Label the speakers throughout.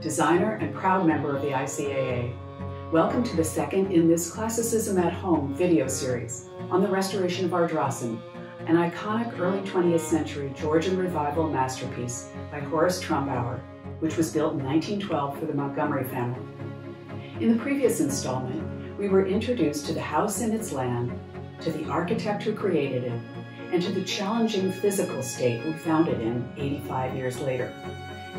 Speaker 1: designer and proud member of the ICAA. Welcome to the second in this Classicism at Home video series on the restoration of Ardrossan, an iconic early 20th century Georgian revival masterpiece by Horace Trumbauer, which was built in 1912 for the Montgomery family. In the previous installment, we were introduced to the house and its land, to the architect who created it, and to the challenging physical state we found it in 85 years later.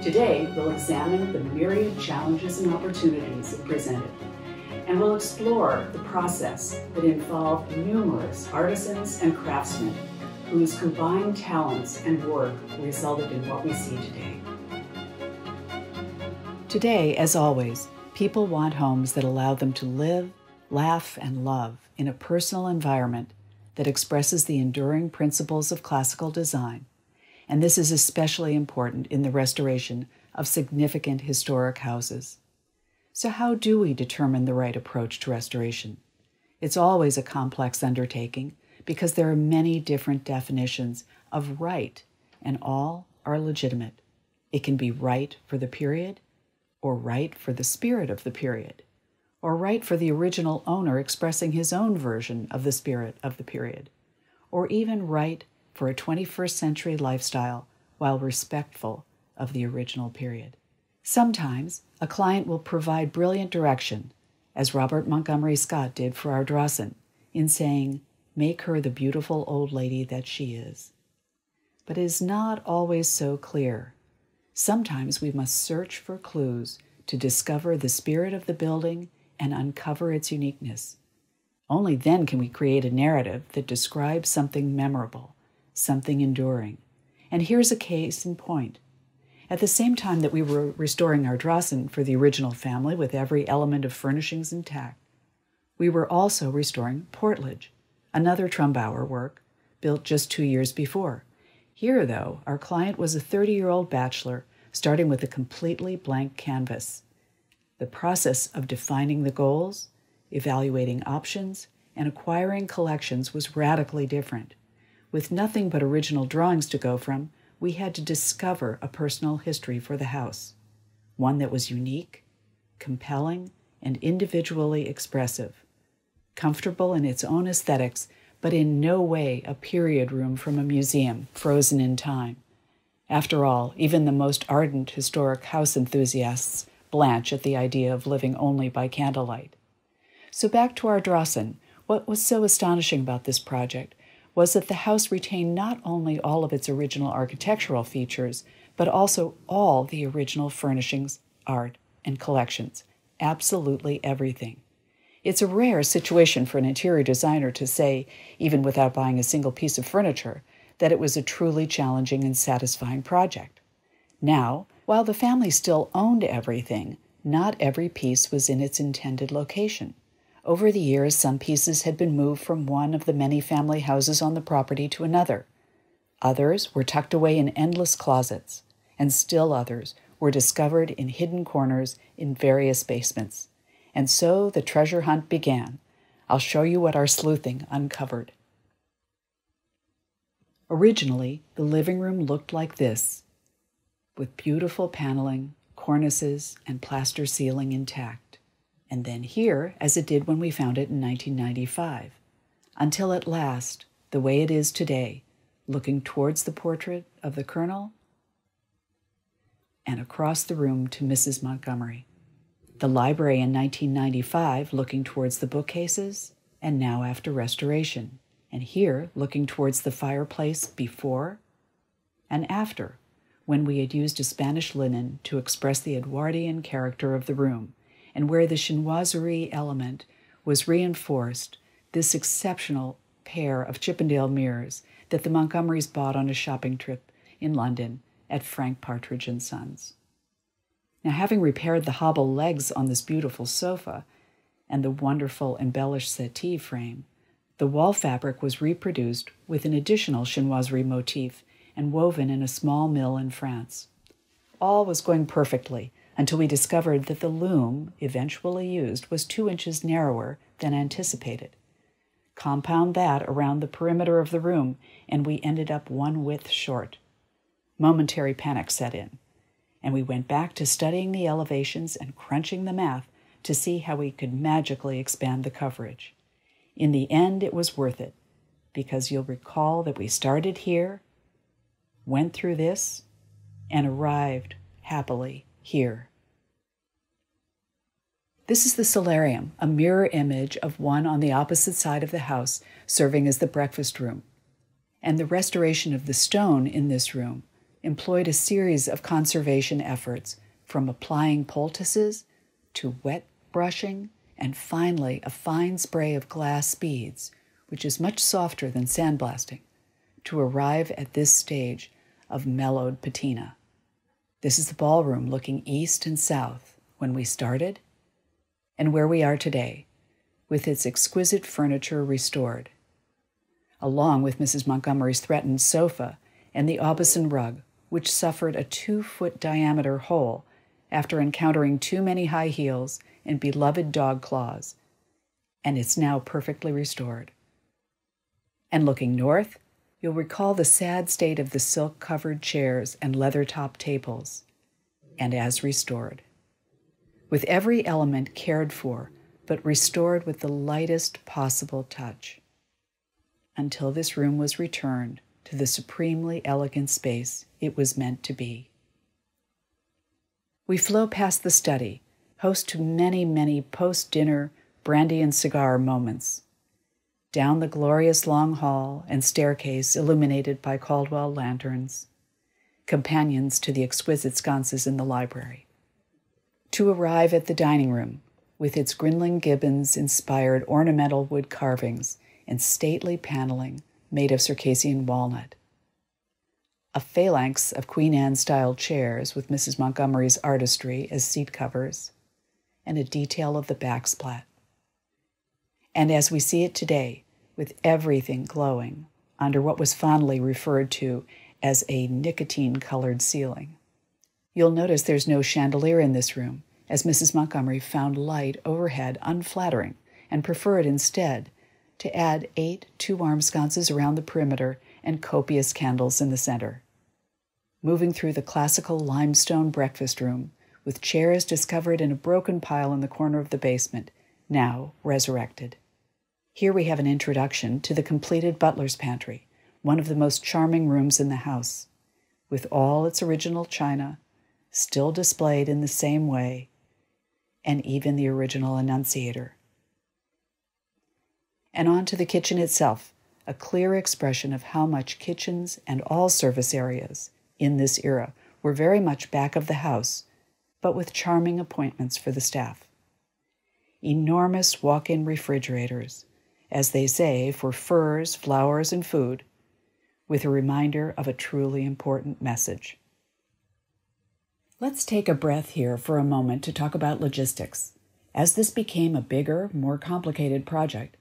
Speaker 1: Today, we'll examine the myriad challenges and opportunities it presented, and we'll explore the process that involved numerous artisans and craftsmen whose combined talents and work resulted in what we see today. Today, as always, people want homes that allow them to live, laugh, and love in a personal environment that expresses the enduring principles of classical design, and this is especially important in the restoration of significant historic houses. So, how do we determine the right approach to restoration? It's always a complex undertaking because there are many different definitions of right, and all are legitimate. It can be right for the period, or right for the spirit of the period or right for the original owner expressing his own version of the spirit of the period, or even right for a 21st century lifestyle while respectful of the original period. Sometimes a client will provide brilliant direction, as Robert Montgomery Scott did for Ardrossan, in saying, Make her the beautiful old lady that she is. But it is not always so clear. Sometimes we must search for clues to discover the spirit of the building and uncover its uniqueness. Only then can we create a narrative that describes something memorable, something enduring. And here's a case in point. At the same time that we were restoring Ardrossan for the original family with every element of furnishings intact, we were also restoring Portledge, another Trumbauer work built just two years before. Here, though, our client was a 30 year old bachelor starting with a completely blank canvas. The process of defining the goals, evaluating options, and acquiring collections was radically different. With nothing but original drawings to go from, we had to discover a personal history for the house, one that was unique, compelling, and individually expressive, comfortable in its own aesthetics, but in no way a period room from a museum frozen in time. After all, even the most ardent historic house enthusiasts blanch at the idea of living only by candlelight. So back to Ardrossan, what was so astonishing about this project was that the house retained not only all of its original architectural features, but also all the original furnishings, art, and collections. Absolutely everything. It's a rare situation for an interior designer to say, even without buying a single piece of furniture, that it was a truly challenging and satisfying project. Now, while the family still owned everything, not every piece was in its intended location. Over the years, some pieces had been moved from one of the many family houses on the property to another. Others were tucked away in endless closets, and still others were discovered in hidden corners in various basements. And so the treasure hunt began. I'll show you what our sleuthing uncovered. Originally, the living room looked like this with beautiful paneling, cornices, and plaster ceiling intact. And then here, as it did when we found it in 1995, until at last, the way it is today, looking towards the portrait of the Colonel and across the room to Mrs. Montgomery. The library in 1995 looking towards the bookcases, and now after restoration, and here looking towards the fireplace before and after when we had used a Spanish linen to express the Edwardian character of the room, and where the chinoiserie element was reinforced, this exceptional pair of Chippendale mirrors that the Montgomerys bought on a shopping trip in London at Frank Partridge and Sons. Now, having repaired the hobble legs on this beautiful sofa and the wonderful embellished settee frame, the wall fabric was reproduced with an additional chinoiserie motif and woven in a small mill in France. All was going perfectly until we discovered that the loom eventually used was two inches narrower than anticipated. Compound that around the perimeter of the room, and we ended up one width short. Momentary panic set in, and we went back to studying the elevations and crunching the math to see how we could magically expand the coverage. In the end, it was worth it because you'll recall that we started here, went through this, and arrived happily here. This is the solarium, a mirror image of one on the opposite side of the house, serving as the breakfast room. And the restoration of the stone in this room employed a series of conservation efforts, from applying poultices to wet brushing, and finally a fine spray of glass beads, which is much softer than sandblasting, to arrive at this stage of mellowed patina. This is the ballroom looking east and south when we started and where we are today, with its exquisite furniture restored, along with Mrs. Montgomery's threatened sofa and the Aubusson rug, which suffered a two foot diameter hole after encountering too many high heels and beloved dog claws, and it's now perfectly restored. And looking north, you'll recall the sad state of the silk covered chairs and leather topped tables, and as restored with every element cared for, but restored with the lightest possible touch. Until this room was returned to the supremely elegant space it was meant to be. We flow past the study, host to many, many post dinner brandy and cigar moments. Down the glorious long hall and staircase illuminated by Caldwell lanterns, companions to the exquisite sconces in the library to arrive at the dining room with its Grinling Gibbons inspired ornamental wood carvings and stately paneling made of Circassian walnut. A phalanx of Queen Anne style chairs with Mrs. Montgomery's artistry as seat covers, and a detail of the backsplat. And as we see it today, with everything glowing under what was fondly referred to as a nicotine colored ceiling. You'll notice there's no chandelier in this room, as Mrs. Montgomery found light overhead unflattering and preferred instead to add eight two arm sconces around the perimeter and copious candles in the center. Moving through the classical limestone breakfast room, with chairs discovered in a broken pile in the corner of the basement, now resurrected. Here we have an introduction to the completed butler's pantry, one of the most charming rooms in the house, with all its original china still displayed in the same way, and even the original Annunciator. And on to the kitchen itself, a clear expression of how much kitchens and all service areas in this era were very much back of the house, but with charming appointments for the staff. Enormous walk in refrigerators, as they say, for furs, flowers, and food, with a reminder of a truly important message. Let's take a breath here for a moment to talk about logistics. As this became a bigger, more complicated project,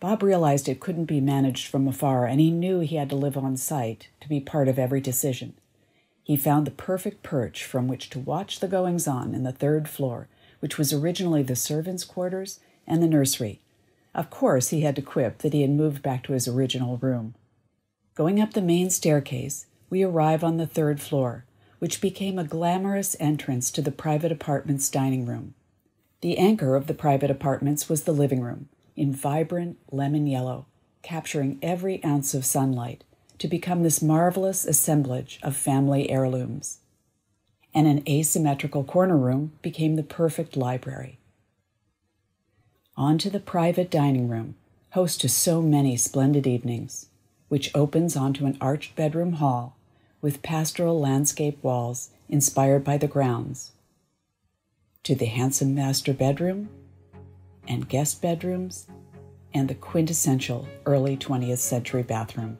Speaker 1: Bob realized it couldn't be managed from afar, and he knew he had to live on site to be part of every decision. He found the perfect perch from which to watch the goings on in the third floor, which was originally the servants' quarters and the nursery. Of course, he had to quip that he had moved back to his original room. Going up the main staircase, we arrive on the third floor which became a glamorous entrance to the private apartment's dining room. The anchor of the private apartments was the living room, in vibrant lemon yellow, capturing every ounce of sunlight to become this marvelous assemblage of family heirlooms. And an asymmetrical corner room became the perfect library. On to the private dining room, host to so many splendid evenings, which opens onto an arched bedroom hall with pastoral landscape walls inspired by the grounds, to the handsome master bedroom and guest bedrooms and the quintessential early 20th century bathroom.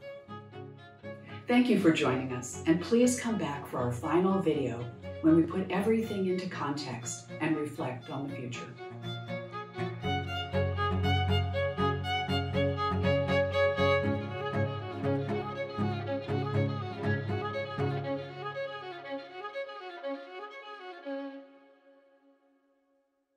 Speaker 1: Thank you for joining us, and please come back for our final video when we put everything into context and reflect on the future.